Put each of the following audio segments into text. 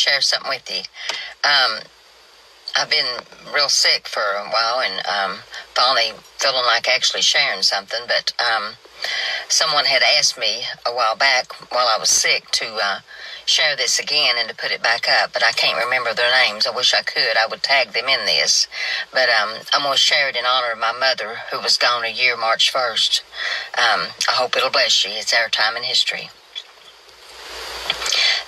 share something with you. Um, I've been real sick for a while and um, finally feeling like actually sharing something. But um, someone had asked me a while back while I was sick to uh, share this again and to put it back up, but I can't remember their names. I wish I could. I would tag them in this. But um, I'm going to share it in honor of my mother, who was gone a year March 1st. Um, I hope it'll bless you. It's our time in history.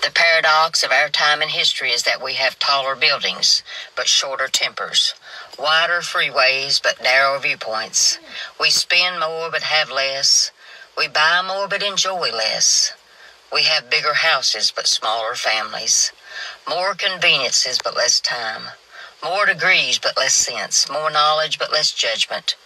The paradox of our time in history is that we have taller buildings, but shorter tempers, wider freeways, but narrower viewpoints. We spend more, but have less. We buy more, but enjoy less. We have bigger houses, but smaller families. More conveniences, but less time. More degrees, but less sense. More knowledge, but less judgment.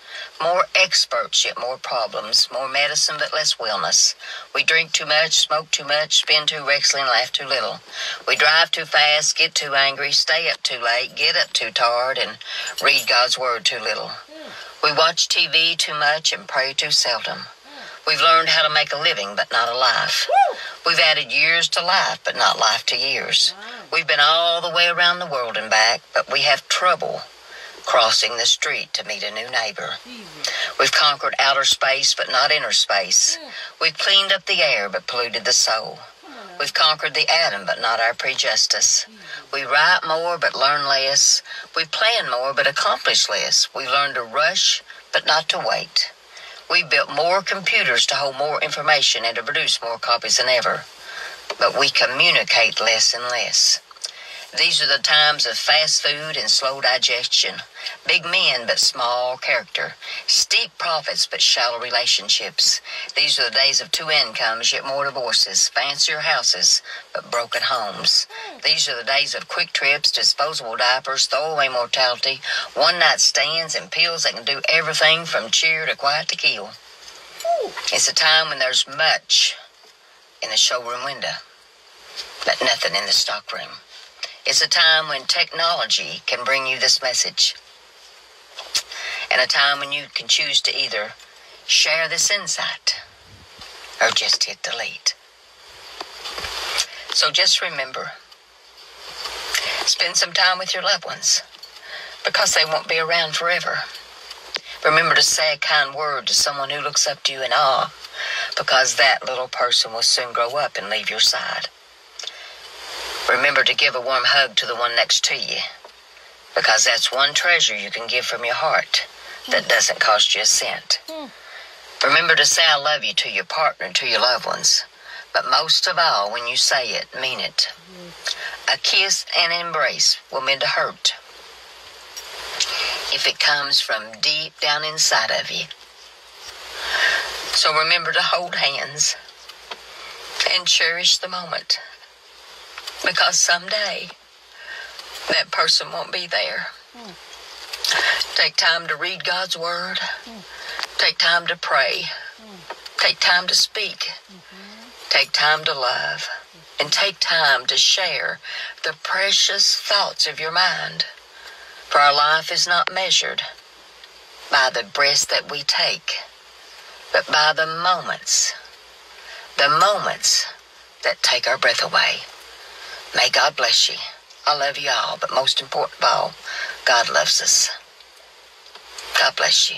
More experts, yet more problems. More medicine, but less wellness. We drink too much, smoke too much, spend too recklessly, and laugh too little. We drive too fast, get too angry, stay up too late, get up too tired, and read God's Word too little. We watch TV too much and pray too seldom. We've learned how to make a living, but not a life. We've added years to life, but not life to years. We've been all the way around the world and back, but we have trouble crossing the street to meet a new neighbor. We've conquered outer space, but not inner space. We've cleaned up the air, but polluted the soul. We've conquered the atom, but not our prejudice. We write more, but learn less. We plan more, but accomplish less. We learn to rush, but not to wait. We built more computers to hold more information and to produce more copies than ever. But we communicate less and less. These are the times of fast food and slow digestion. Big men, but small character. Steep profits, but shallow relationships. These are the days of two incomes, yet more divorces. Fancier houses, but broken homes. These are the days of quick trips, disposable diapers, throwaway mortality, one night stands, and pills that can do everything from cheer to quiet to kill. It's a time when there's much in the showroom window, but nothing in the stockroom. It's a time when technology can bring you this message. And a time when you can choose to either share this insight or just hit delete. So just remember spend some time with your loved ones because they won't be around forever. Remember to say a kind word to someone who looks up to you in awe because that little person will soon grow up and leave your side. Remember to give a warm hug to the one next to you because that's one treasure you can give from your heart that doesn't cost you a cent. Remember to say I love you to your partner to your loved ones. But most of all, when you say it, mean it. A kiss and an embrace will mend a hurt if it comes from deep down inside of you. So remember to hold hands and cherish the moment because someday that person won't be there. Take time to read God's Word. Take time to pray. Take time to speak. Take time to love. And take time to share the precious thoughts of your mind. For our life is not measured by the breaths that we take, but by the moments, the moments that take our breath away. May God bless you. I love you all, but most important of all, God loves us. God bless you.